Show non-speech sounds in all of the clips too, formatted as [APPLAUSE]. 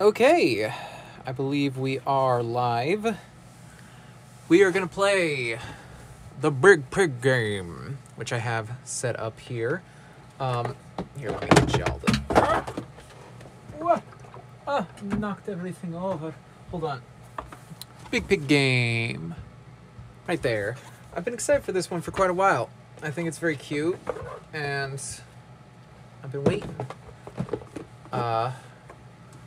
Okay, I believe we are live. We are going to play the Big Pig game, which I have set up here. Um, here, let me get y'all the. What? Ah, knocked everything over. Hold on. Big Pig game. Right there. I've been excited for this one for quite a while. I think it's very cute, and I've been waiting. Uh,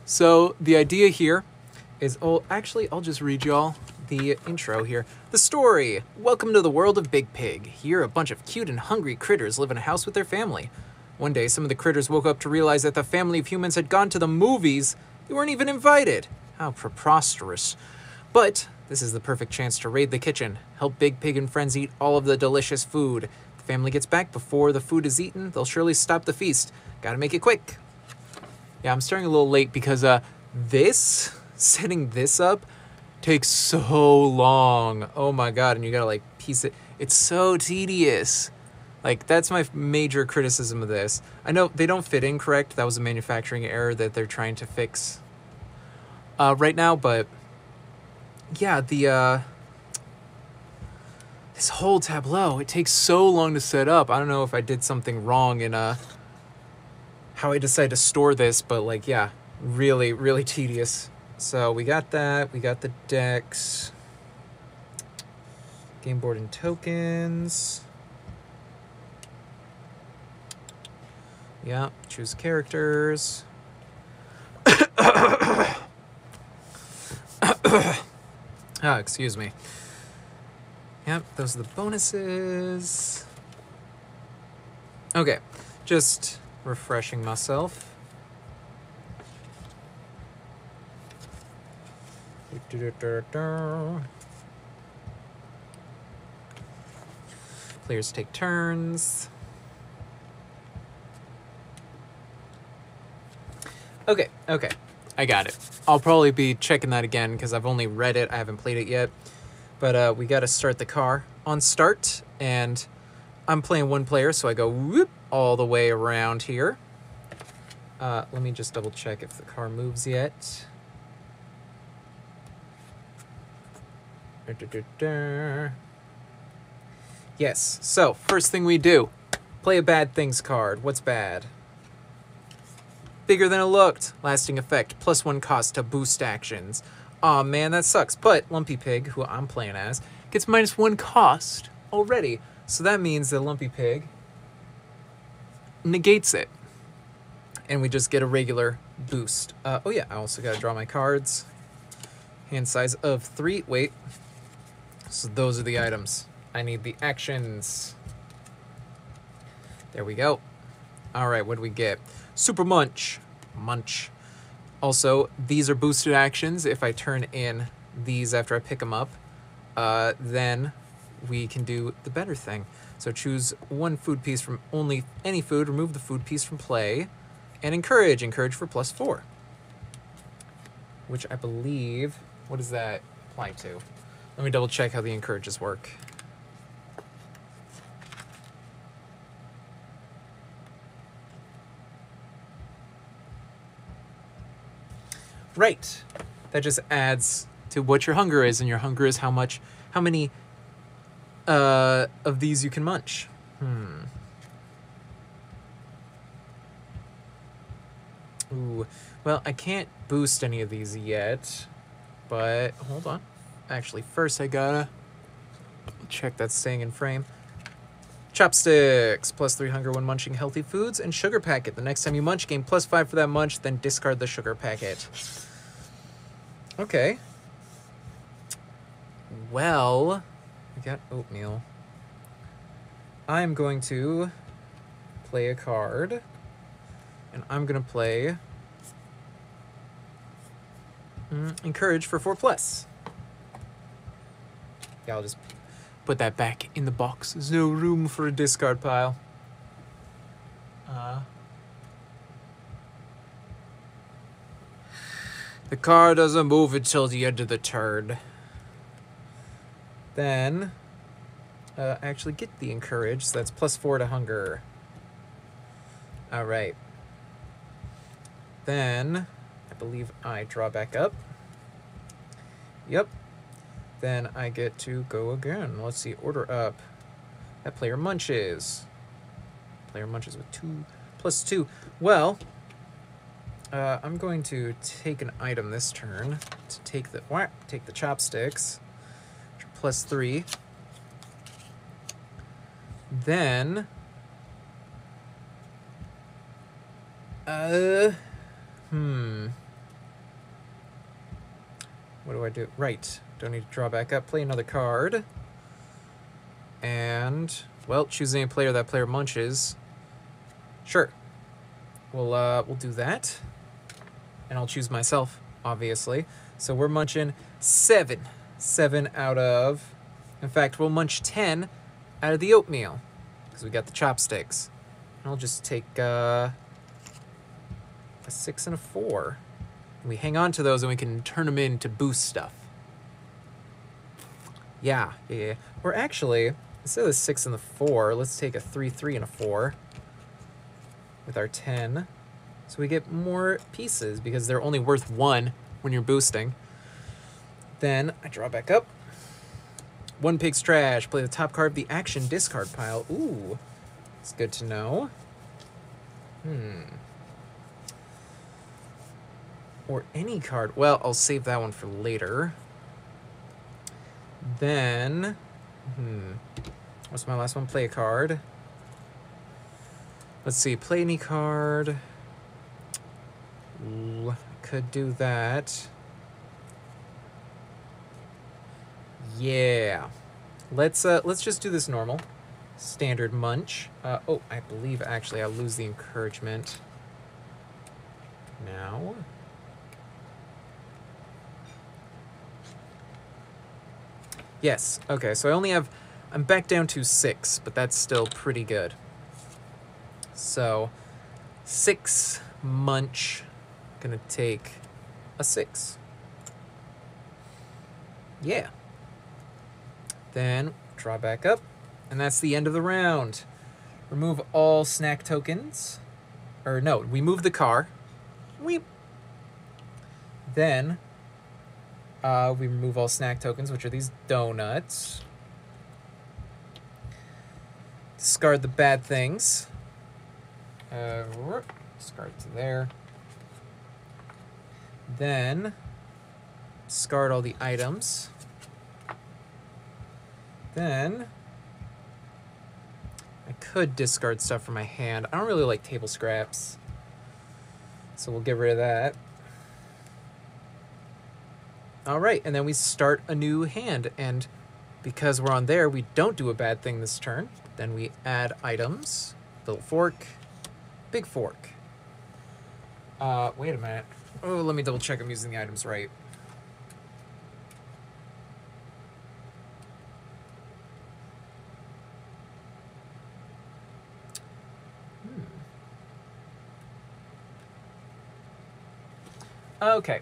so the idea here is, oh, actually, I'll just read y'all the intro here. The story. Welcome to the world of Big Pig. Here, a bunch of cute and hungry critters live in a house with their family. One day, some of the critters woke up to realize that the family of humans had gone to the movies. They weren't even invited. How preposterous. But this is the perfect chance to raid the kitchen, help Big Pig and friends eat all of the delicious food. The family gets back before the food is eaten, they'll surely stop the feast. Gotta make it quick. Yeah, I'm starting a little late because uh this [LAUGHS] setting this up takes so long. Oh my god, and you gotta like piece it. It's so tedious. Like that's my major criticism of this. I know they don't fit in correct. That was a manufacturing error that they're trying to fix uh, right now, but yeah, the uh, this whole tableau it takes so long to set up. I don't know if I did something wrong in uh how I decided to store this, but like yeah, really really tedious. So we got that. We got the decks, game board and tokens. Yeah, choose characters. [COUGHS] Ah, excuse me. Yep, those are the bonuses. Okay, just refreshing myself. Players take turns. Okay, okay. I got it. I'll probably be checking that again because I've only read it. I haven't played it yet. But uh, we got to start the car on start, and I'm playing one player, so I go whoop all the way around here. Uh, let me just double check if the car moves yet. Yes, so first thing we do play a bad things card. What's bad? Bigger than it looked. Lasting effect. Plus one cost to boost actions. Aw, oh, man, that sucks. But Lumpy Pig, who I'm playing as, gets minus one cost already. So that means that Lumpy Pig negates it. And we just get a regular boost. Uh, oh, yeah, I also got to draw my cards. Hand size of three. Wait. So those are the items. I need the actions. There we go. All right, what do we get? Super Munch. Munch. Also, these are boosted actions. If I turn in these after I pick them up, uh, then we can do the better thing. So choose one food piece from only any food, remove the food piece from play, and encourage. Encourage for plus four. Which I believe, what does that apply to? Let me double check how the encourages work. Right. That just adds to what your hunger is, and your hunger is how much, how many uh, of these you can munch. Hmm. Ooh. Well, I can't boost any of these yet, but hold on. Actually, first I gotta check that's staying in frame. Chopsticks, plus three hunger when munching healthy foods, and sugar packet. The next time you munch, gain plus five for that munch, then discard the sugar packet. Okay. Well, we got oatmeal. I'm going to play a card, and I'm gonna play mm, encourage for four plus. Yeah, I'll just put that back in the box. There's no room for a discard pile. Uh, the car doesn't move until the end of the turn. Then, uh, actually get the encourage, so that's plus four to hunger. All right. Then, I believe I draw back up. Yep. Then I get to go again. Let's see, order up. That player munches. Player munches with two plus two. Well, uh, I'm going to take an item this turn to take the whack, take the chopsticks, plus three. Then, uh, hmm. What do I do? Right. Don't need to draw back up. Play another card. And, well, choose any player that player munches. Sure. We'll, uh, we'll do that. And I'll choose myself, obviously. So we're munching seven. Seven out of... In fact, we'll munch ten out of the oatmeal. Because we got the chopsticks. And I'll just take, uh... A six and a four. And we hang on to those and we can turn them in to boost stuff. Yeah, yeah, yeah. Or actually, instead of the six and the four, let's take a three, three, and a four with our 10. So we get more pieces because they're only worth one when you're boosting. Then I draw back up. One pig's trash. Play the top card of the action discard pile. Ooh, it's good to know. Hmm. Or any card. Well, I'll save that one for later. Then, hmm. What's my last one? Play a card. Let's see, play any card. Ooh, could do that. Yeah. Let's uh let's just do this normal. Standard munch. Uh, oh, I believe actually I'll lose the encouragement. Now. Yes, okay, so I only have I'm back down to six, but that's still pretty good. So, six munch, gonna take a six. Yeah. Then draw back up, and that's the end of the round. Remove all snack tokens. Or no, we move the car. We then uh, we remove all snack tokens, which are these donuts. Discard the bad things. Uh, discard to there. Then discard all the items. Then I could discard stuff from my hand. I don't really like table scraps. So we'll get rid of that. All right, and then we start a new hand. And because we're on there, we don't do a bad thing this turn. Then we add items. Little fork, big fork. Uh, wait a minute. Oh, let me double check I'm using the items right. Okay.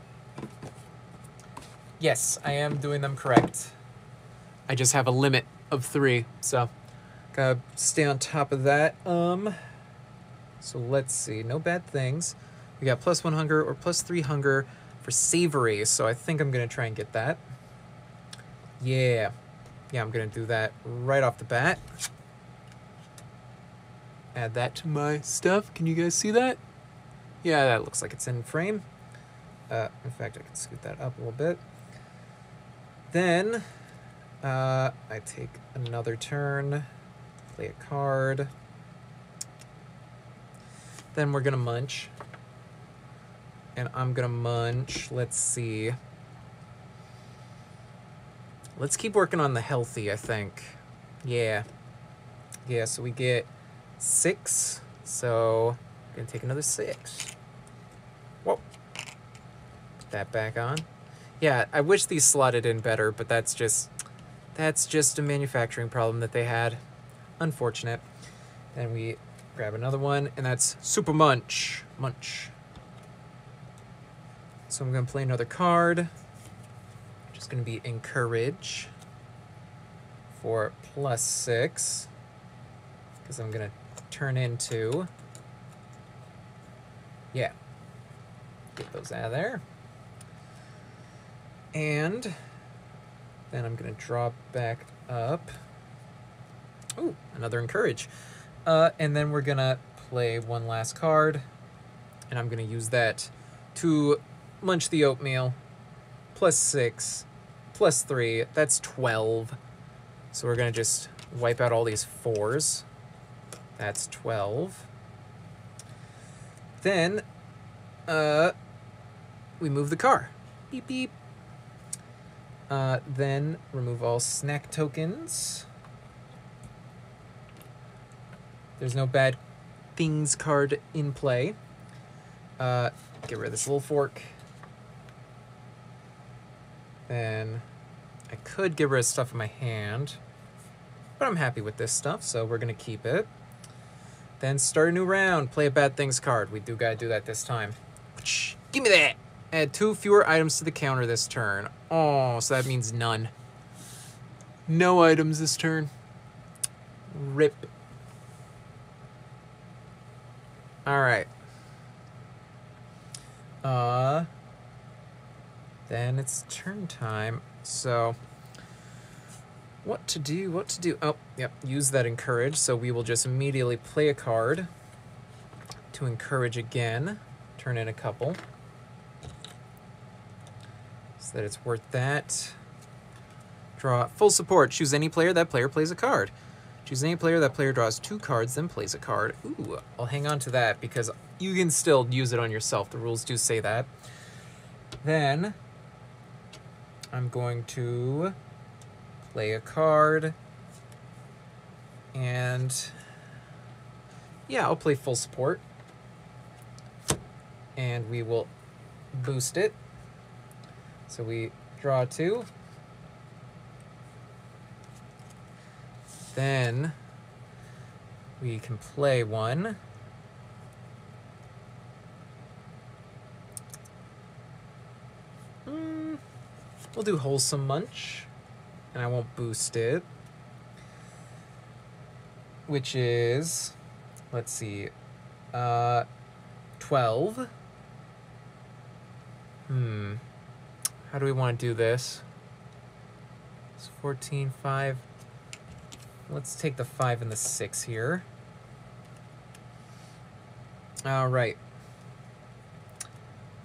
Yes, I am doing them correct. I just have a limit of three, so gotta stay on top of that. Um, so let's see, no bad things. We got plus one hunger or plus three hunger for savory, so I think I'm gonna try and get that. Yeah, yeah, I'm gonna do that right off the bat. Add that to my stuff. Can you guys see that? Yeah, that looks like it's in frame. Uh, in fact, I can scoot that up a little bit. Then uh, I take another turn, play a card. Then we're gonna munch. And I'm gonna munch, let's see. Let's keep working on the healthy, I think. Yeah. Yeah, so we get six. So, I'm gonna take another six. That back on. Yeah, I wish these slotted in better, but that's just that's just a manufacturing problem that they had. Unfortunate. Then we grab another one, and that's Super Munch. Munch. So I'm gonna play another card. Just gonna be Encourage for plus six. Because I'm gonna turn into yeah. Get those out of there. And then I'm going to draw back up. Ooh, another encourage. Uh, and then we're going to play one last card. And I'm going to use that to munch the oatmeal. Plus six, plus three. That's 12. So we're going to just wipe out all these fours. That's 12. Then, uh, we move the car. Beep, beep. Uh, then remove all snack tokens. There's no bad things card in play. Uh, get rid of this little fork. Then I could get rid of stuff in my hand, but I'm happy with this stuff, so we're gonna keep it. Then start a new round. Play a bad things card. We do gotta do that this time. Give me that. Add two fewer items to the counter this turn. Oh, so that means none. No items this turn. Rip. Alright. Uh, then it's turn time. So, what to do, what to do. Oh, yep, use that encourage. So we will just immediately play a card to encourage again. Turn in a couple that it's worth that. Draw full support. Choose any player. That player plays a card. Choose any player. That player draws two cards, then plays a card. Ooh, I'll hang on to that because you can still use it on yourself. The rules do say that. Then I'm going to play a card. And yeah, I'll play full support. And we will boost it. So we draw two. Then we can play one. Mm, we'll do Wholesome Munch, and I won't boost it. Which is, let's see, uh, 12. Hmm. How do we want to do this? It's 14, 5. Let's take the 5 and the 6 here. All right.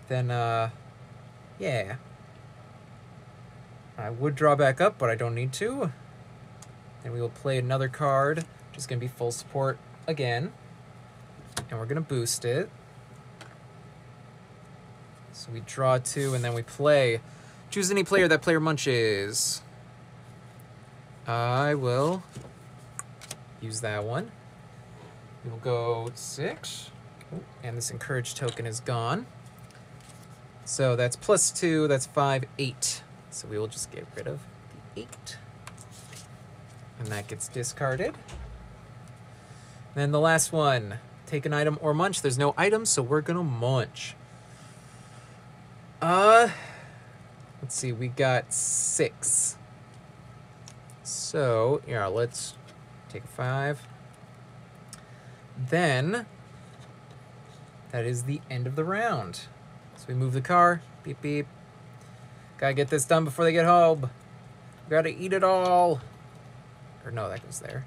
Then, uh, yeah. I would draw back up, but I don't need to. Then we will play another card, which is going to be full support again. And we're going to boost it. So we draw two, and then we play Choose any player that player munches. I will use that one. We will go six. And this encourage token is gone. So that's plus two, that's five, eight. So we will just get rid of the eight. And that gets discarded. then the last one, take an item or munch. There's no item, so we're gonna munch. Uh, Let's see, we got six. So, yeah, let's take a five. Then, that is the end of the round. So we move the car, beep beep. Gotta get this done before they get home. Gotta eat it all. Or no, that goes there.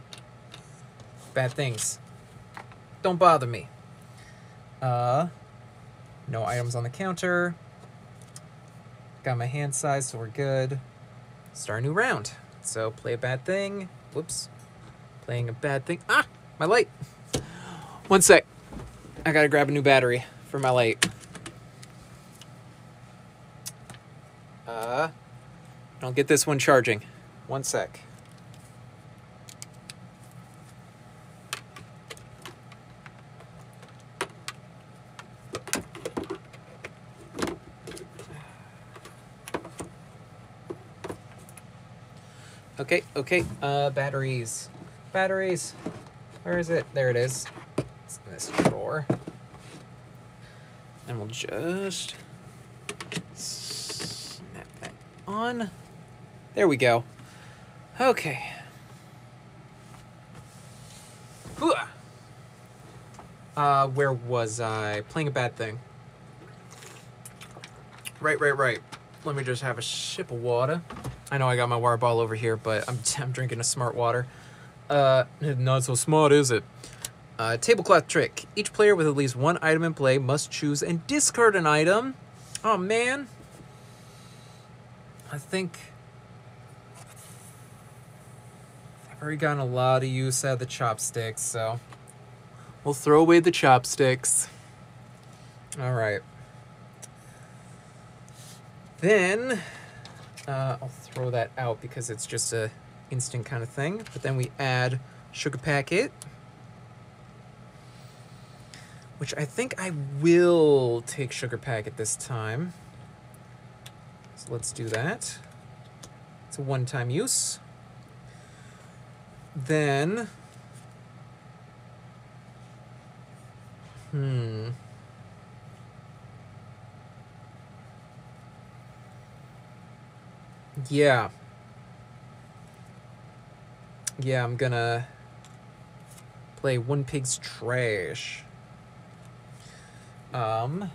Bad things. Don't bother me. Uh, no items on the counter. Got my hand size, so we're good. Start a new round. So play a bad thing. Whoops. Playing a bad thing. Ah! My light! One sec. I gotta grab a new battery for my light. Uh, I'll get this one charging. One sec. Okay, okay. Uh, batteries. Batteries. Where is it? There it is. It's in this drawer. And we'll just snap that on. There we go. Okay. Uh, where was I? Playing a bad thing. Right, right, right. Let me just have a sip of water. I know I got my water bottle over here, but I'm, [LAUGHS] I'm drinking a smart water. Uh, not so smart, is it? Uh, tablecloth trick. Each player with at least one item in play must choose and discard an item. Oh, man. I think... I've already gotten a lot of use out of the chopsticks, so... We'll throw away the chopsticks. All right. Then uh, I'll throw that out because it's just a instant kind of thing. But then we add sugar packet, which I think I will take sugar packet this time. So let's do that. It's a one-time use. Then, hmm. Yeah. Yeah, I'm gonna play One Pig's Trash. Um,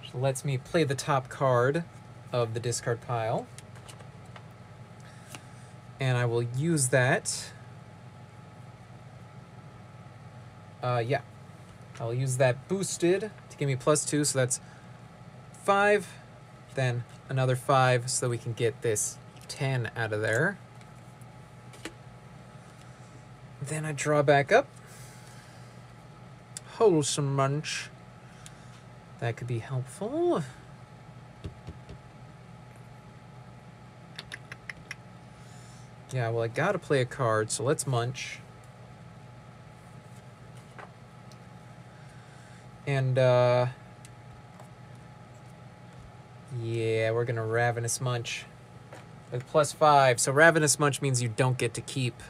which lets me play the top card of the discard pile. And I will use that. Uh, yeah. I'll use that boosted to give me plus two, so that's five, then another five so we can get this 10 out of there. Then I draw back up. Wholesome munch. That could be helpful. Yeah, well, I gotta play a card, so let's munch. And, uh... Yeah, we're gonna Ravenous Munch with plus five. So Ravenous Munch means you don't get to keep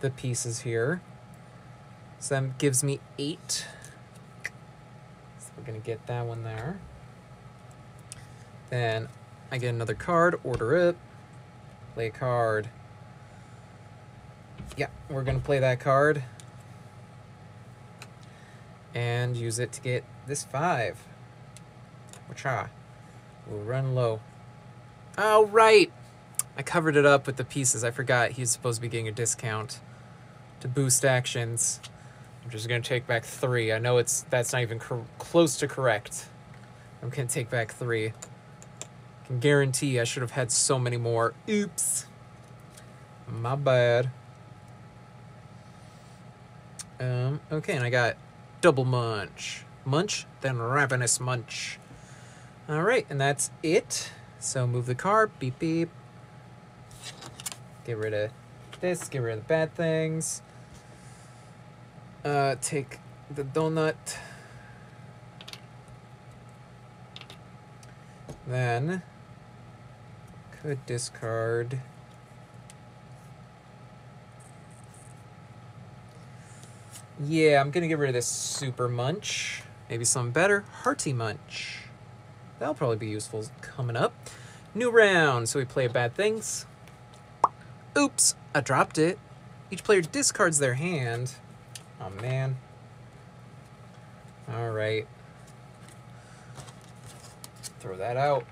the pieces here. So that gives me eight. So we're gonna get that one there. Then I get another card, order it, play a card. Yeah, we're gonna play that card. And use it to get this five. Which ah. We'll run low. Oh, right! I covered it up with the pieces. I forgot he's supposed to be getting a discount to boost actions. I'm just gonna take back three. I know it's that's not even close to correct. I'm gonna take back three. I can guarantee I should have had so many more. Oops. My bad. Um, okay, and I got double munch. Munch, then ravenous munch. All right, and that's it. So move the car, beep, beep. Get rid of this, get rid of the bad things. Uh, take the donut. Then, could discard. Yeah, I'm gonna get rid of this super munch. Maybe something better, hearty munch. That'll probably be useful coming up. New round, so we play bad things. Oops, I dropped it. Each player discards their hand. Oh man. Alright. Throw that out.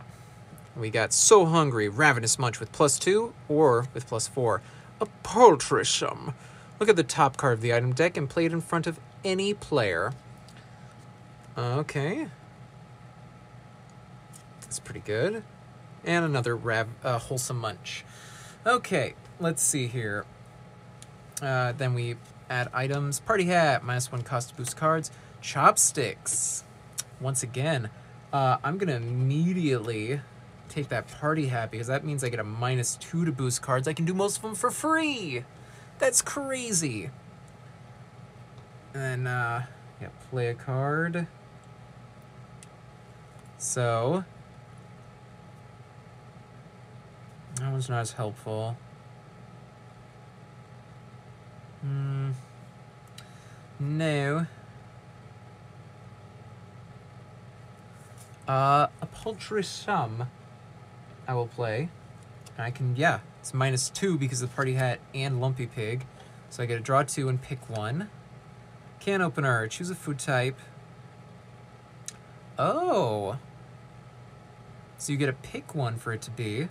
We got So Hungry, Ravenous Munch with plus two or with plus four. A Poultrisham. Look at the top card of the item deck and play it in front of any player. Okay. That's pretty good. And another uh, wholesome munch. Okay, let's see here. Uh, then we add items. Party hat, minus one cost to boost cards. Chopsticks. Once again, uh, I'm going to immediately take that party hat because that means I get a minus two to boost cards. I can do most of them for free. That's crazy. And then, uh, yeah, play a card. So, That one's not as helpful. Hmm. No. Uh, a sum. I will play. I can, yeah, it's minus two because of the party hat and lumpy pig. So I get to draw two and pick one. Can opener, choose a food type. Oh. So you get to pick one for it to be.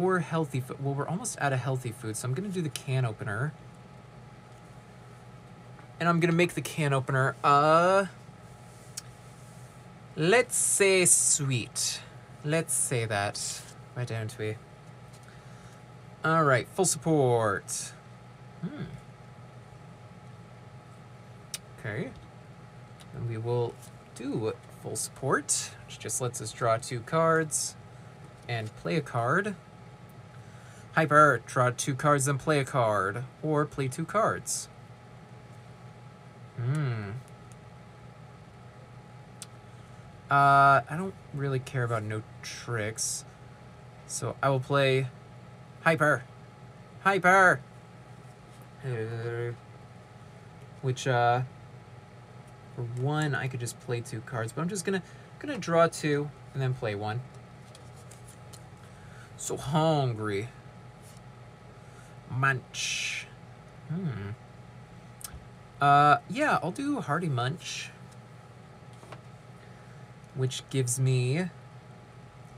Or healthy food. Well, we're almost out of healthy food, so I'm going to do the can opener. And I'm going to make the can opener, uh... Let's say sweet. Let's say that. Why don't we? Alright, full support. Hmm. Okay. And we will do full support, which just lets us draw two cards and play a card. Hyper, draw two cards and play a card, or play two cards. Hmm. Uh, I don't really care about no tricks. So I will play Hyper. Hyper! Which, uh, for one, I could just play two cards, but I'm just gonna, gonna draw two and then play one. So hungry. Munch. Hmm. Uh, yeah, I'll do Hearty Munch. Which gives me,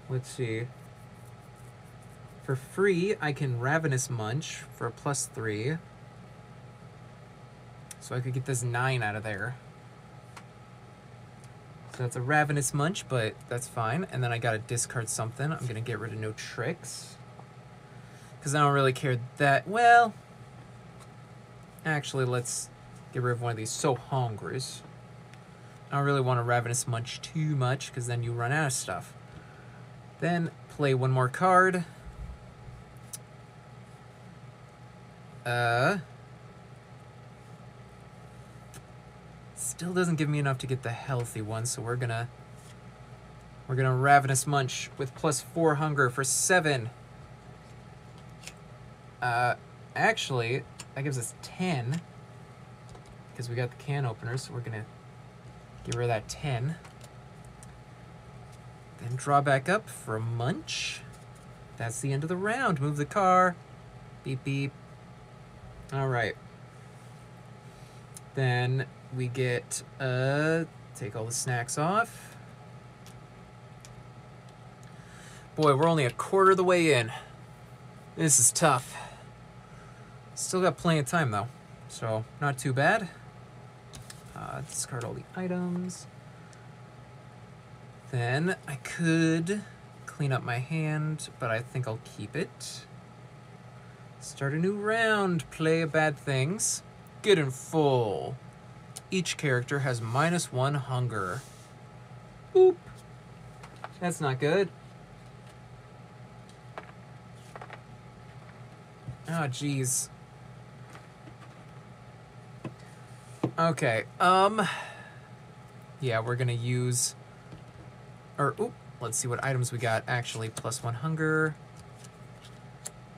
let's see, for free, I can Ravenous Munch for a plus three. So I could get this nine out of there. So that's a Ravenous Munch, but that's fine. And then I gotta discard something. I'm gonna get rid of no tricks. Because I don't really care that... Well... Actually, let's get rid of one of these So Hungries. I don't really want to Ravenous Munch too much, because then you run out of stuff. Then play one more card. Uh... Still doesn't give me enough to get the healthy one, so we're gonna... We're gonna Ravenous Munch with plus four hunger for seven. Uh, actually, that gives us 10. Because we got the can opener, so we're gonna rid of that 10. Then draw back up for munch. That's the end of the round. Move the car. Beep, beep. All right. Then we get, uh, take all the snacks off. Boy, we're only a quarter of the way in. This is tough. Still got plenty of time though, so not too bad. Uh, discard all the items. Then I could clean up my hand, but I think I'll keep it. Start a new round, play bad things. Get in full. Each character has minus one hunger. Boop. That's not good. Oh, jeez. Okay, um... Yeah, we're gonna use... Or, oop, let's see what items we got. Actually, plus one hunger.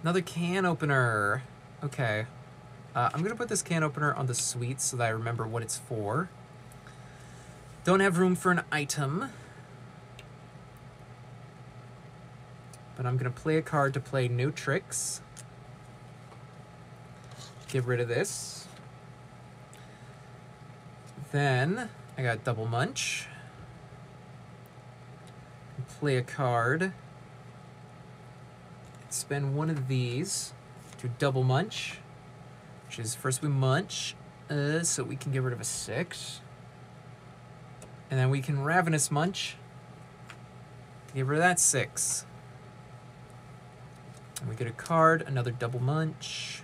Another can opener. Okay. Uh, I'm gonna put this can opener on the sweet so that I remember what it's for. Don't have room for an item. But I'm gonna play a card to play new tricks. Get rid of this. Then I got double munch. Play a card spend one of these to double munch, which is first we munch, uh, so we can get rid of a six. And then we can ravenous munch to get rid of that six. And we get a card, another double munch.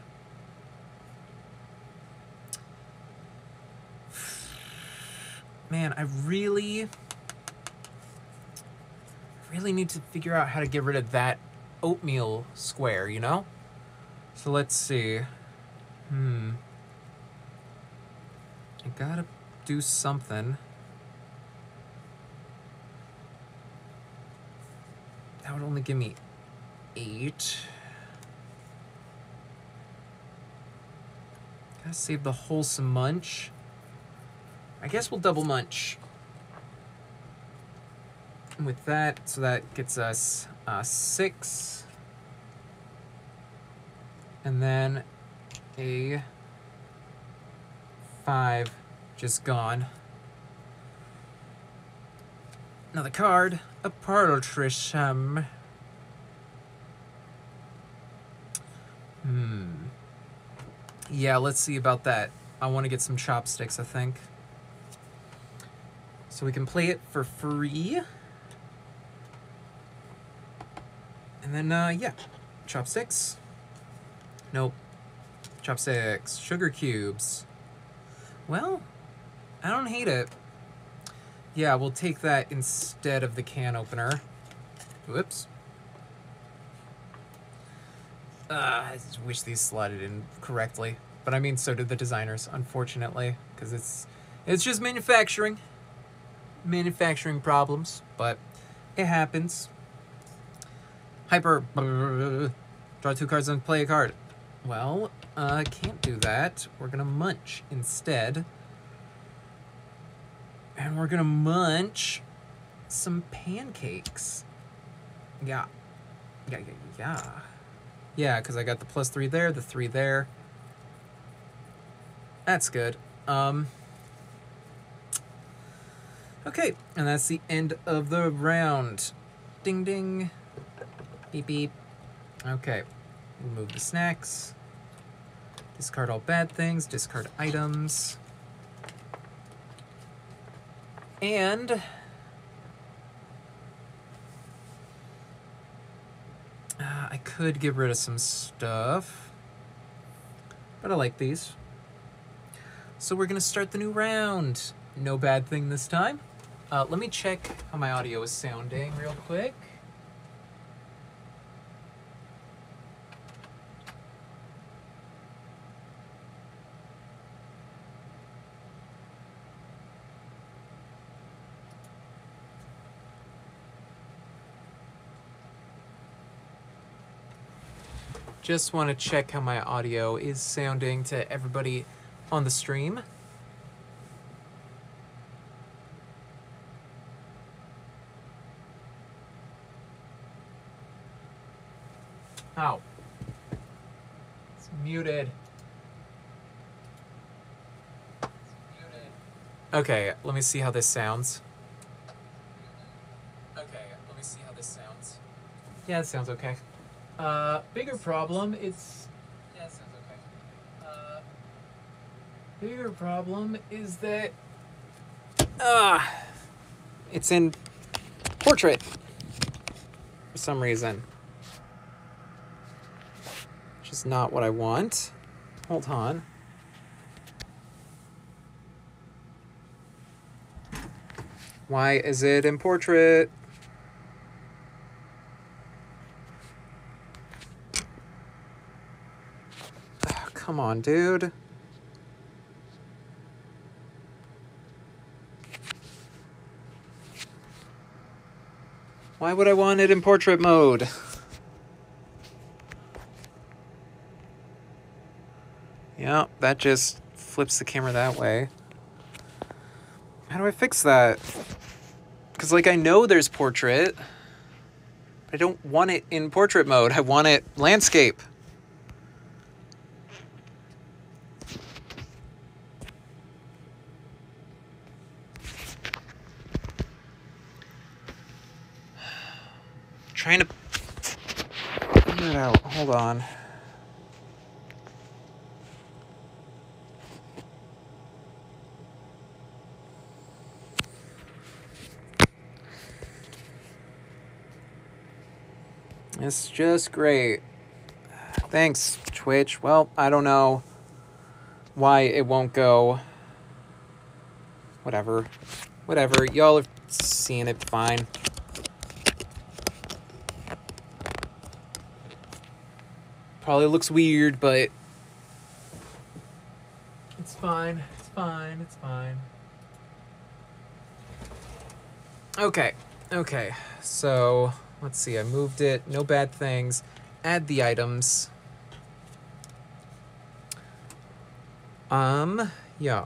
Man, I really, really need to figure out how to get rid of that oatmeal square, you know? So let's see. Hmm. I gotta do something. That would only give me eight. Gotta save the wholesome munch. I guess we'll double munch. With that, so that gets us uh, six, and then a five just gone. Another card. A Partridge. Hmm. Yeah, let's see about that. I want to get some chopsticks, I think. So we can play it for free. And then, uh, yeah. Chopsticks. Nope. Chopsticks. Sugar cubes. Well, I don't hate it. Yeah, we'll take that instead of the can opener. Whoops. Uh, I just wish these slotted in correctly. But I mean, so did the designers, unfortunately, because it's it's just manufacturing, manufacturing problems. But it happens. Hyper. Draw two cards and play a card. Well, uh, can't do that. We're gonna munch instead. And we're gonna munch some pancakes. Yeah. Yeah, yeah, yeah. Yeah, because I got the plus three there, the three there. That's good. Um, okay, and that's the end of the round. Ding ding. Beep beep. Okay, remove the snacks. Discard all bad things, discard items. And uh, I could get rid of some stuff, but I like these. So we're gonna start the new round. No bad thing this time. Uh, let me check how my audio is sounding real quick. Just want to check how my audio is sounding to everybody on the stream. Okay, let me see how this sounds. Okay, let me see how this sounds. Yeah, it sounds okay. Uh, bigger problem, it's... Yeah, it sounds okay. Uh, bigger problem is that... Ah, uh, it's in portrait for some reason. Which is not what I want. Hold on. Why is it in portrait? Oh, come on, dude. Why would I want it in portrait mode? Yeah, that just flips the camera that way. How do I fix that? Because, like, I know there's portrait. But I don't want it in portrait mode. I want it landscape. trying to figure it out. Hold on. It's just great. Thanks, Twitch. Well, I don't know why it won't go. Whatever. Whatever. Y'all are seeing it fine. Probably looks weird, but it's fine. It's fine. It's fine. Okay. Okay. So, let's see. I moved it. No bad things. Add the items. Um, yeah.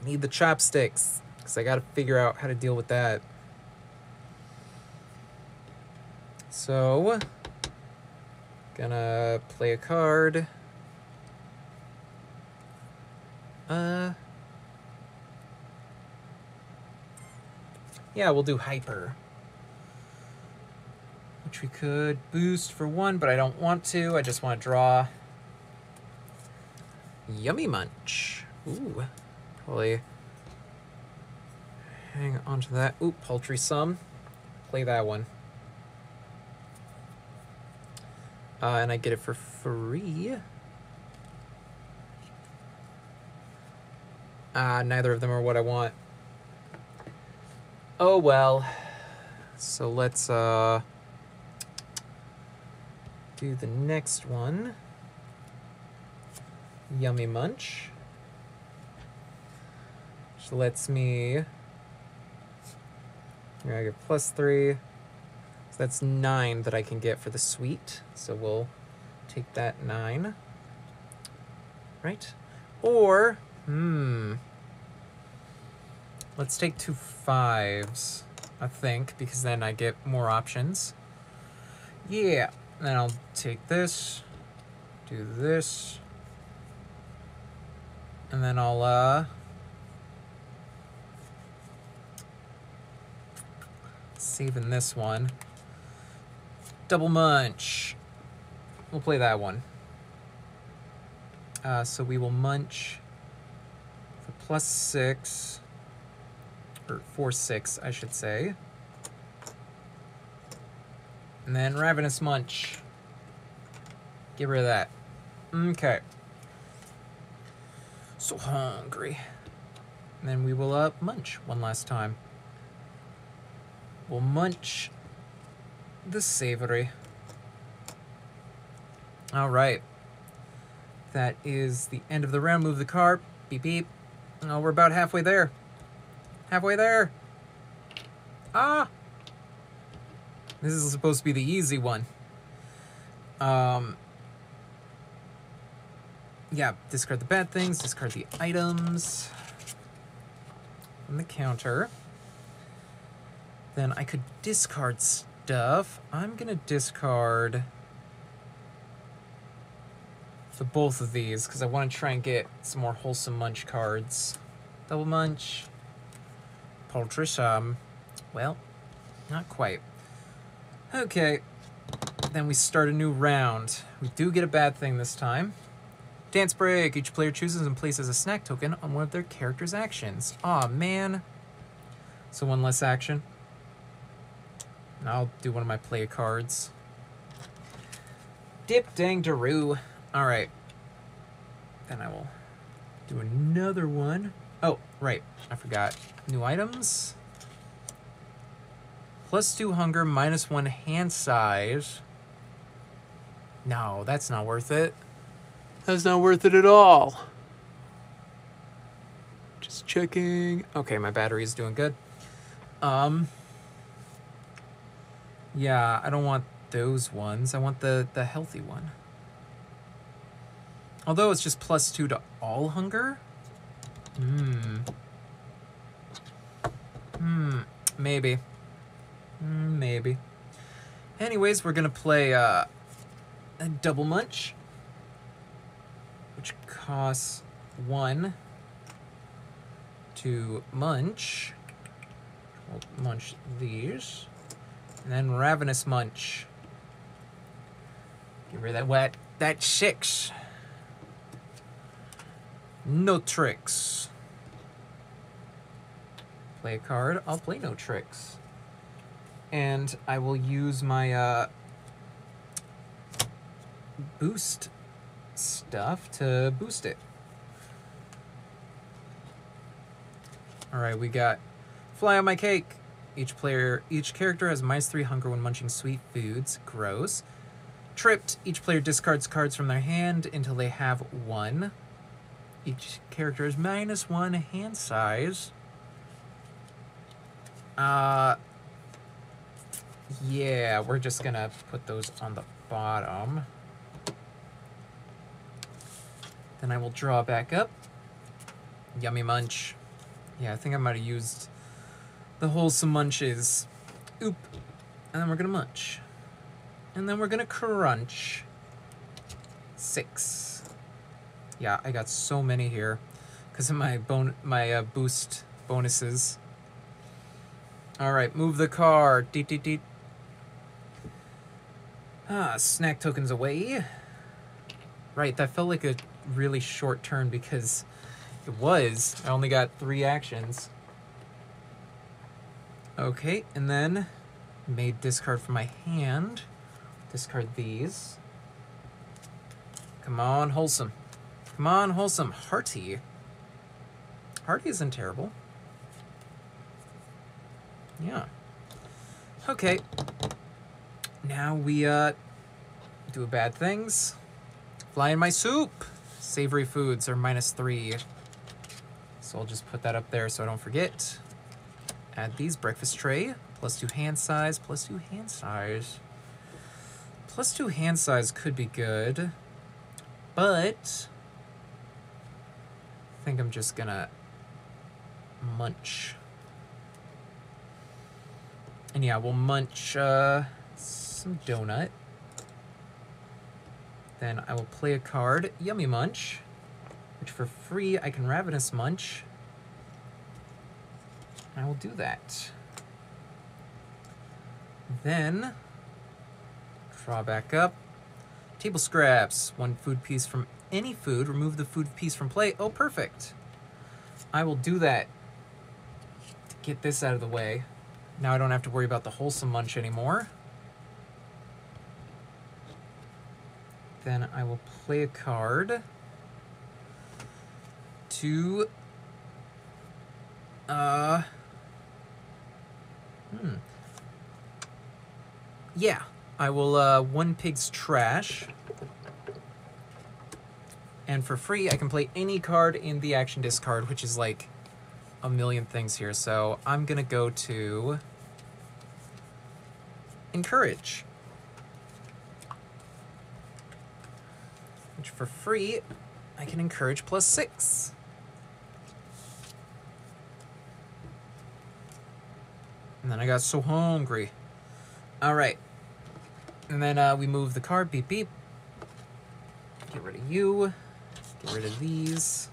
I need the chopsticks because I got to figure out how to deal with that. So, Gonna play a card. Uh. Yeah, we'll do hyper. Which we could boost for one, but I don't want to. I just want to draw. Yummy Munch. Ooh, probably hang on to that. Ooh, Paltry Sum. Play that one. Uh, and I get it for free. Uh, neither of them are what I want. Oh well. So let's uh do the next one. Yummy Munch. Which lets me I get plus three. So that's nine that I can get for the sweet. So we'll take that nine. Right? Or, hmm. Let's take two fives, I think, because then I get more options. Yeah. Then I'll take this, do this, and then I'll, uh, save in this one. Double Munch. We'll play that one. Uh, so we will munch for plus six, or four six, I should say. And then Ravenous Munch. Get rid of that. Okay. So hungry. And then we will uh, munch one last time. We'll munch the savory. All right. That is the end of the round. Move the car. Beep, beep. Oh, we're about halfway there. Halfway there. Ah! This is supposed to be the easy one. Um, yeah, discard the bad things, discard the items from the counter. Then I could discard stuff. I'm going to discard the both of these because I want to try and get some more wholesome munch cards. Double munch. Poultry Well, not quite. Okay. Then we start a new round. We do get a bad thing this time. Dance break. Each player chooses and places a snack token on one of their character's actions. Aw, man. So one less action. I'll do one of my play cards. Dip dang Daru. Alright. Then I will do another one. Oh, right. I forgot. New items. Plus two hunger, minus one hand size. No, that's not worth it. That's not worth it at all. Just checking. Okay, my battery is doing good. Um, yeah, I don't want those ones. I want the, the healthy one. Although it's just plus two to all hunger? Hmm. Hmm. Maybe. Mm, maybe. Anyways, we're gonna play uh, a double munch, which costs one to munch. We'll munch these. And then Ravenous Munch. Get rid of that wet. That six. No tricks. Play a card. I'll play no tricks. And I will use my uh, boost stuff to boost it. Alright, we got Fly on My Cake. Each player, each character has minus three hunger when munching sweet foods. Gross. Tripped. Each player discards cards from their hand until they have one. Each character is minus one hand size. Uh, yeah, we're just gonna put those on the bottom. Then I will draw back up. Yummy munch. Yeah, I think I might have used the wholesome munches. Oop. And then we're gonna munch. And then we're gonna crunch. Six. Yeah, I got so many here because of my bon my uh, boost bonuses. All right, move the car. Deet, deet, deet. Ah, snack tokens away. Right, that felt like a really short turn because it was. I only got three actions. Okay, and then made discard from my hand. Discard these. Come on, wholesome. Come on, wholesome. Hearty. Hearty isn't terrible. Yeah. Okay. Now we uh do bad things. Fly in my soup. Savory foods are minus three. So I'll just put that up there so I don't forget. Add these breakfast tray. Plus two hand size, plus two hand size. Plus two hand size could be good. But I think I'm just gonna munch. And yeah, we'll munch uh, some donut. Then I will play a card, Yummy Munch, which for free I can Ravenous Munch. I will do that. Then, draw back up. Table scraps, one food piece from any food, remove the food piece from play. Oh, perfect. I will do that to get this out of the way. Now I don't have to worry about the wholesome munch anymore. Then I will play a card to uh hmm. Yeah I will uh one pig's trash. And for free I can play any card in the action discard which is like a million things here. So I'm gonna go to encourage for free I can encourage plus six. And then I got so hungry. All right. And then uh, we move the card, beep, beep. Get rid of you. Get rid of these.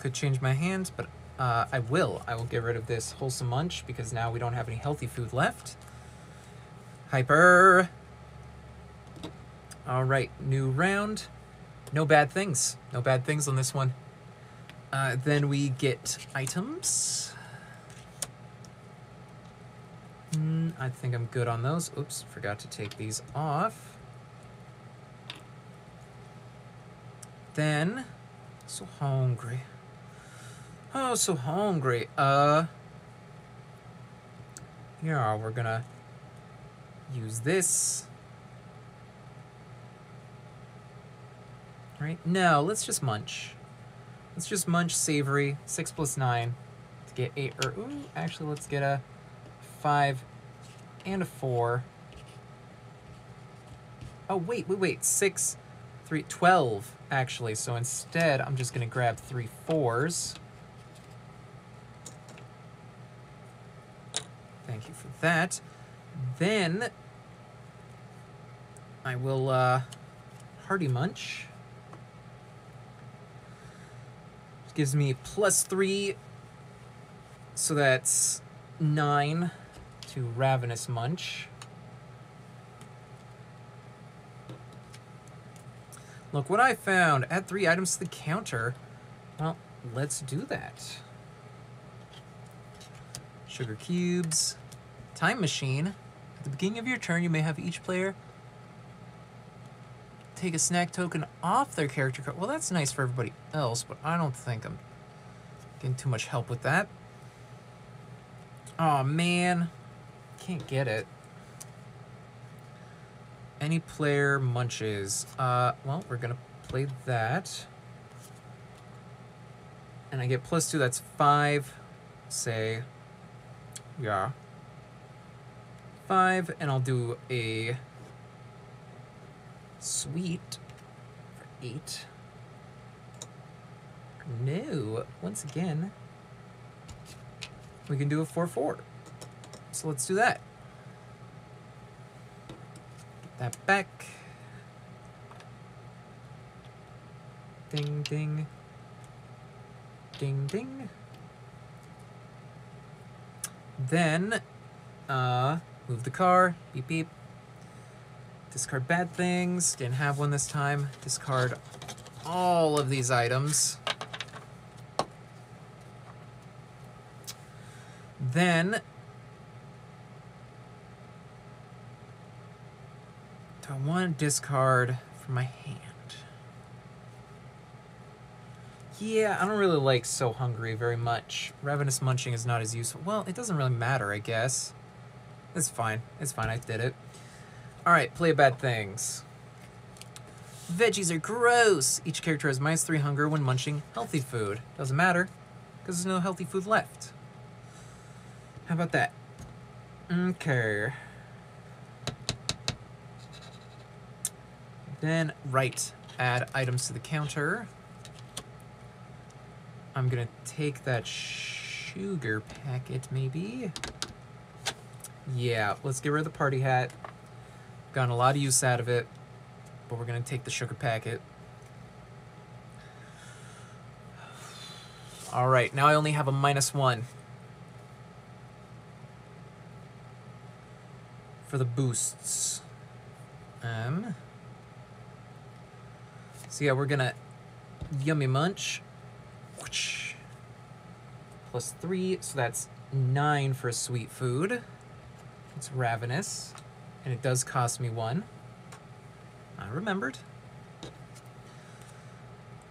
Could change my hands, but uh, I will. I will get rid of this wholesome munch because now we don't have any healthy food left. Hyper. All right, new round. No bad things. No bad things on this one. Uh, then we get items. Mm, I think I'm good on those. Oops, forgot to take these off. Then, so hungry. Oh, so hungry. Uh, yeah, we're gonna use this. Right? No, let's just munch. Let's just munch savory. Six plus nine to get eight. Or ooh, actually, let's get a five and a four. Oh wait, wait, wait. Six, three, twelve actually. So instead, I'm just gonna grab three fours. Thank you for that. Then I will uh, hearty munch. Gives me plus three, so that's nine to Ravenous Munch. Look what I found. Add three items to the counter. Well, let's do that. Sugar cubes. Time machine. At the beginning of your turn, you may have each player take a snack token off their character card. Well, that's nice for everybody else, but I don't think I'm getting too much help with that. oh, man. Can't get it. Any player munches. Uh, well, we're going to play that. And I get plus two, that's five. Say, yeah. Five, and I'll do a Sweet for eight. No, once again, we can do a 4-4. So let's do that. Get that back. Ding, ding. Ding, ding. Then, uh, move the car. Beep beep. Discard bad things. Didn't have one this time. Discard all of these items. Then I want to discard from my hand? Yeah, I don't really like So Hungry very much. Ravenous Munching is not as useful. Well, it doesn't really matter, I guess. It's fine. It's fine, I did it. Alright, play bad things. Veggies are gross! Each character has minus 3 hunger when munching healthy food. Doesn't matter, because there's no healthy food left. How about that? Okay. Then, right, add items to the counter. I'm gonna take that sugar packet, maybe. Yeah, let's get rid of the party hat. Gotten a lot of use out of it, but we're gonna take the sugar packet. All right, now I only have a minus one. For the boosts. Um. So yeah, we're gonna yummy munch. Plus three, so that's nine for sweet food. It's ravenous, and it does cost me one. I remembered.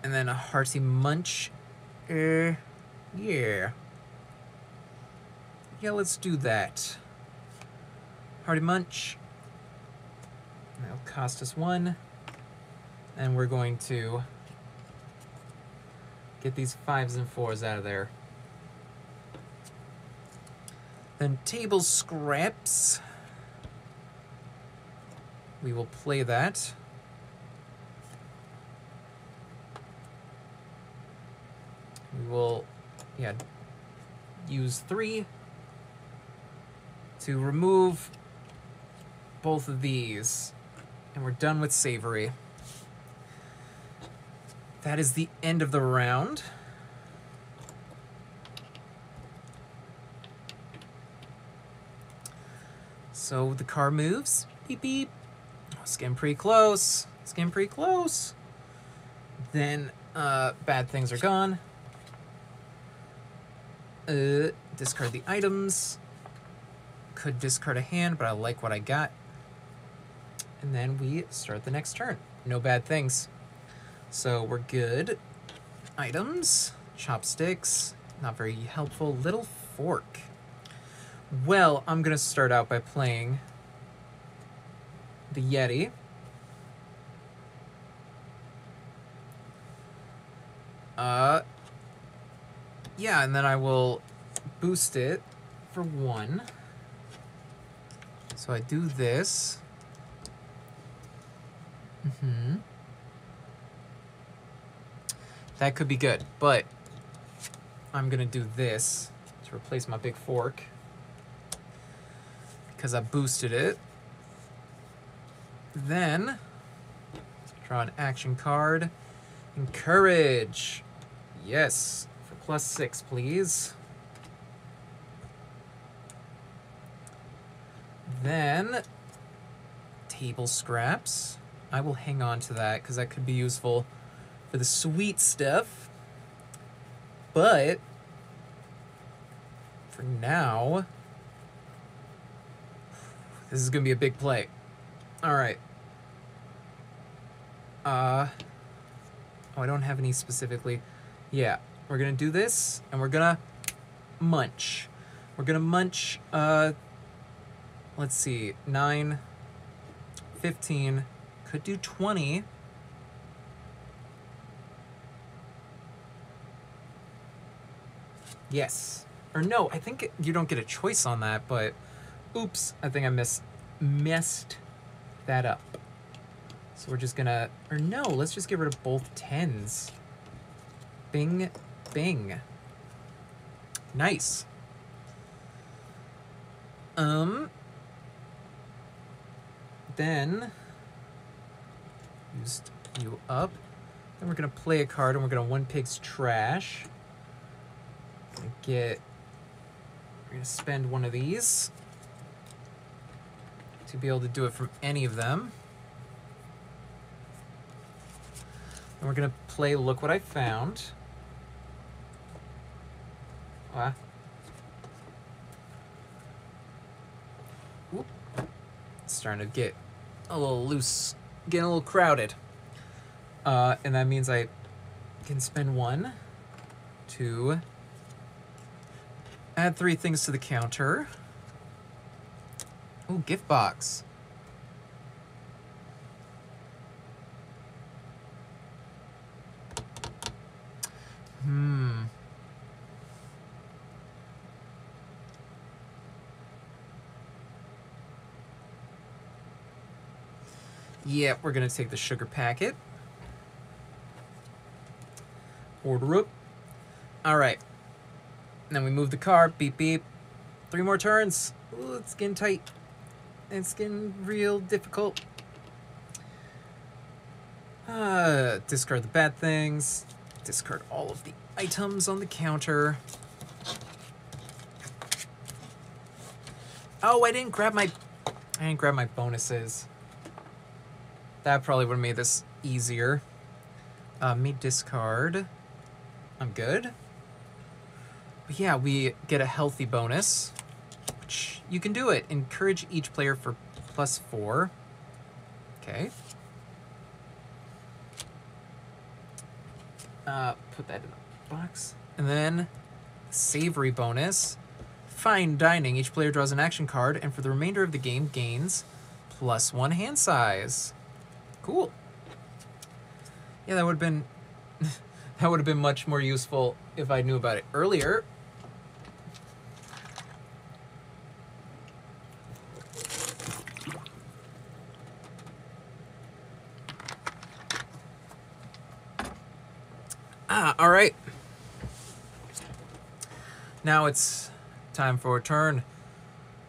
And then a hearty munch. Uh, yeah. Yeah, let's do that. Hearty munch. That'll cost us one. And we're going to get these fives and fours out of there. Then table scraps. We will play that. We will, yeah, use three to remove both of these. And we're done with savory. That is the end of the round. So the car moves. Beep beep. Getting pretty close. Getting pretty close. Then uh, bad things are gone. Uh, discard the items. Could discard a hand, but I like what I got. And then we start the next turn. No bad things. So we're good. Items, chopsticks, not very helpful. Little fork. Well, I'm gonna start out by playing the Yeti. Uh, yeah, and then I will boost it for one. So I do this. Mm-hmm. That could be good, but I'm gonna do this to replace my big fork because I boosted it. Then, draw an action card. Encourage. Yes, for plus six, please. Then, table scraps. I will hang on to that because that could be useful for the sweet stuff. But for now, this is going to be a big play. All right. Uh Oh, I don't have any specifically. Yeah, we're to do this and we're to munch. We're to munch uh let's see. 9 15 could do 20 Yes. Or no, I think you don't get a choice on that, but oops, I think I miss, messed that up. So we're just gonna, or no, let's just get rid of both tens. Bing, bing. Nice. Um, then, used you up. Then we're gonna play a card and we're gonna one pig's trash get We're to spend one of these to be able to do it from any of them. And we're to play Look What I Found. Ah. It's starting to get a little loose, getting a little crowded. Uh, and that means I can spend one to add three things to the counter. Oh, gift box. Hmm. Yeah, we're gonna take the sugar packet. Order up. All right. then we move the car. Beep beep. Three more turns. Ooh, it's getting tight. It's getting real difficult. Uh, discard the bad things. Discard all of the items on the counter. Oh, I didn't grab my... I didn't grab my bonuses. That probably would have made this easier. Uh, me discard. I'm good. But yeah, we get a healthy bonus. You can do it. Encourage each player for plus four. Okay. Uh, put that in the box. And then savory bonus. Fine dining. Each player draws an action card, and for the remainder of the game gains plus one hand size. Cool. Yeah, that would have been [LAUGHS] that would have been much more useful if I knew about it earlier. Ah, all right. Now it's time for turn.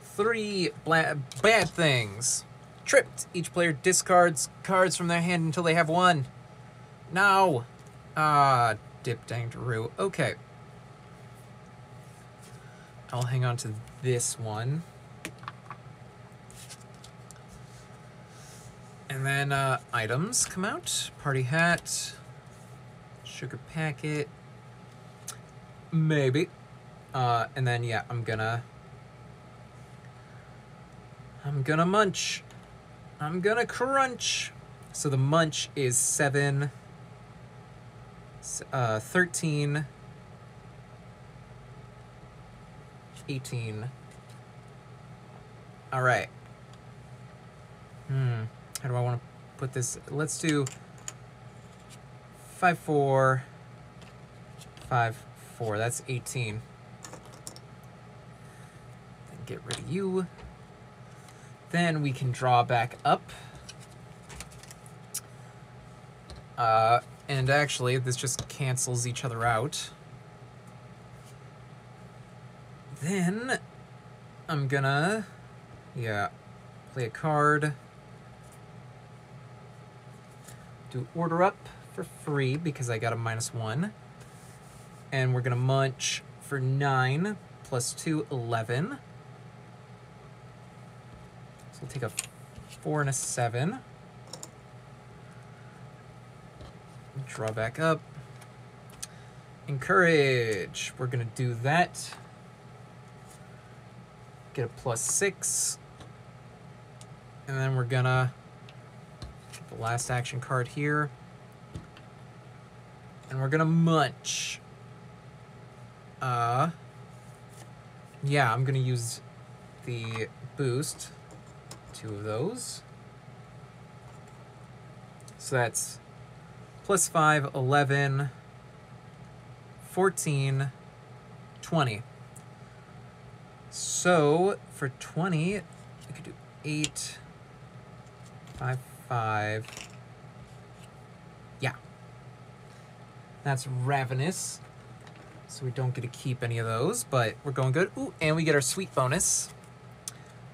Three bad things. Tripped. Each player discards cards from their hand until they have one. No. Ah, dip dangaroo. Okay. I'll hang on to this one. And then uh, items come out. Party hat. Sugar packet. Maybe. Uh, and then, yeah, I'm gonna... I'm gonna munch. I'm gonna crunch. So the munch is 7, uh, 13, 18. All right. Hmm. How do I want to put this? Let's do 5, 4, 5, 4. That's 18. Then get rid of you. Then we can draw back up. Uh, and actually, this just cancels each other out. Then, I'm gonna, yeah, play a card. Do order up for free because I got a minus one. And we're gonna munch for nine plus two, 11. We'll take a four and a seven. Draw back up. Encourage. We're going to do that. Get a plus six. And then we're going to the last action card here. And we're to munch. Uh, yeah, I'm to use the boost two of those. So that's plus 5, 11, 14, 20. So for 20, we could do 8, 5, 5. Yeah. That's Ravenous. So we don't get to keep any of those, but we're going good. Ooh, and we get our sweet bonus.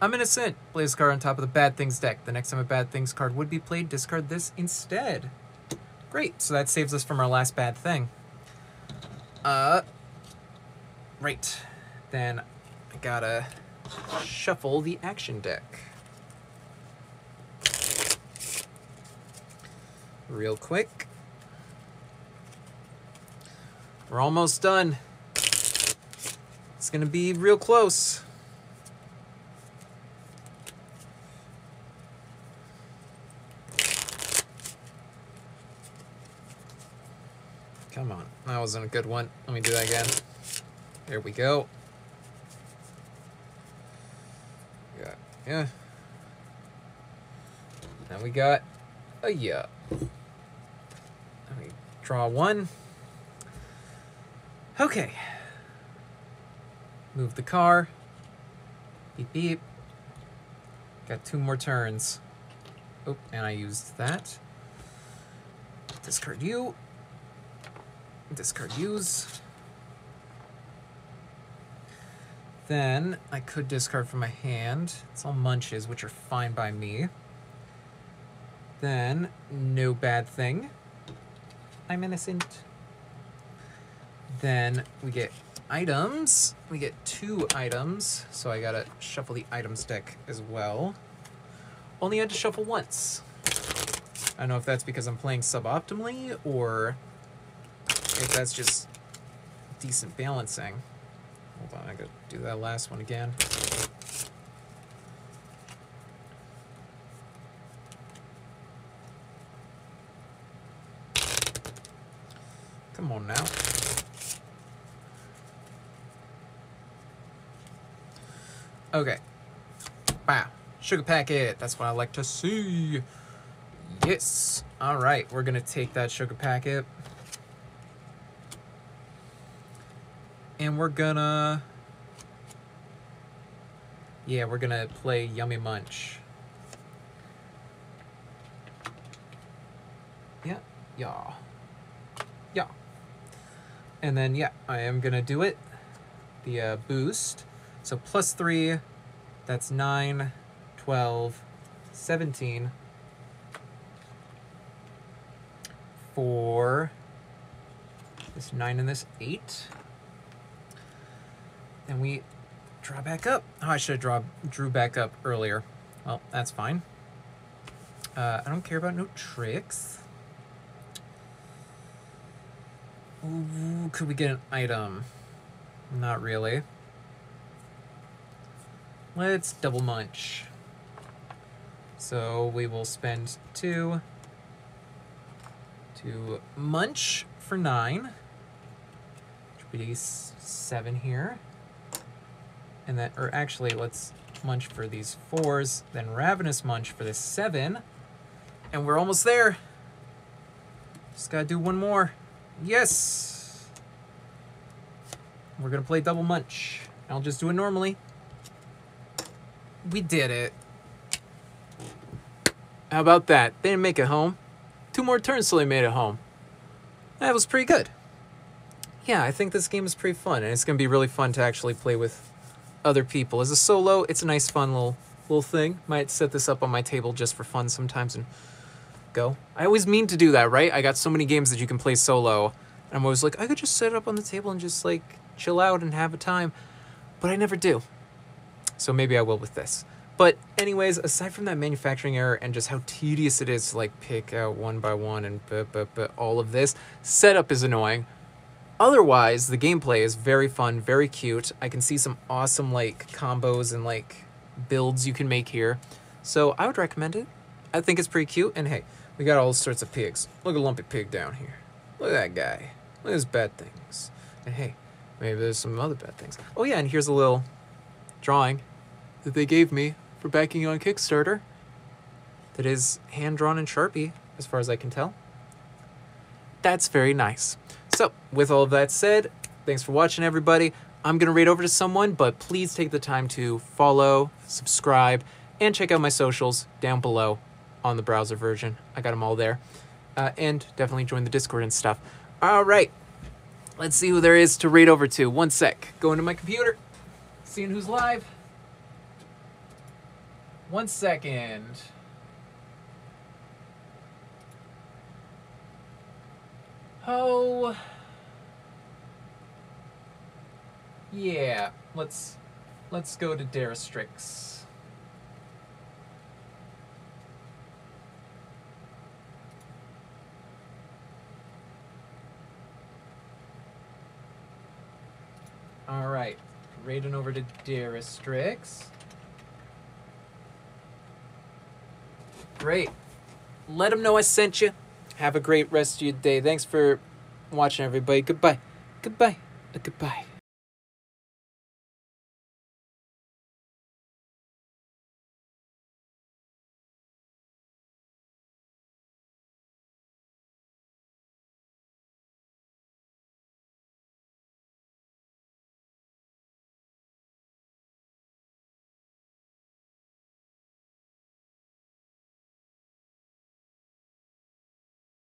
I'm innocent. This card on top of the bad things deck. The next time a bad things card would be played, discard this instead. Great, so that saves us from our last bad thing. Uh, right. Then I gotta shuffle the action deck. Real quick. We're almost done. It's gonna be real close. Come on, that wasn't a good one. Let me do that again. There we go. Yeah, yeah. Now we got a yeah. Let me draw one. Okay. Move the car. Beep beep. Got two more turns. Oh, and I used that. Discard you. Discard use. Then I could discard from my hand. It's all munches, which are fine by me. Then, no bad thing. I'm innocent. Then we get items. We get two items, so I gotta shuffle the items deck as well. Only had to shuffle once. I don't know if that's because I'm playing suboptimally or if that's just decent balancing. Hold on, I gotta do that last one again. Come on now. Okay. Wow. Sugar packet. That's what I like to see. Yes. All right. We're going to take that sugar packet. And we're gonna... Yeah, we're gonna play Yummy Munch. Yeah, yeah, yeah. And then, yeah, I am gonna do it. The uh, boost. So plus three, that's nine, 12, 17. Four, this nine and this eight. And we draw back up. Oh, I should have draw, drew back up earlier. Well, that's fine. Uh, I don't care about no tricks. Ooh, could we get an item? Not really. Let's double munch. So we will spend two to munch for nine. Which would be seven here and then, or actually, let's munch for these fours, then ravenous munch for this seven, and we're almost there. Just gotta do one more. Yes! We're gonna play double munch. I'll just do it normally. We did it. How about that? They didn't make it home. Two more turns till they made it home. That was pretty good. Yeah, I think this game is pretty fun, and it's gonna be really fun to actually play with other people. As a solo, it's a nice, fun little little thing. Might set this up on my table just for fun sometimes and go. I always mean to do that, right? I got so many games that you can play solo. And I'm always like, I could just set it up on the table and just like chill out and have a time. But I never do. So maybe I will with this. But anyways, aside from that manufacturing error and just how tedious it is to like pick out one by one and all of this, setup is annoying. Otherwise, the gameplay is very fun, very cute. I can see some awesome like combos and like builds you can make here. So I would recommend it. I think it's pretty cute. And hey, we got all sorts of pigs. Look at Lumpy Pig down here. Look at that guy. Look at his bad things. And hey, maybe there's some other bad things. Oh yeah, and here's a little drawing that they gave me for backing on Kickstarter. That is hand drawn in Sharpie, as far as I can tell. That's very nice. So, with all of that said, thanks for watching, everybody. I'm going to read over to someone, but please take the time to follow, subscribe, and check out my socials down below on the browser version. I got them all there. Uh, and definitely join the Discord and stuff. All right. Let's see who there is to read over to. One sec. Going to my computer. Seeing who's live. One second. Oh. Yeah, let's let's go to Darastrix. All right, raiding over to Darastrix. Great. Let them know I sent you. Have a great rest of your day. Thanks for watching, everybody. Goodbye. Goodbye. Goodbye.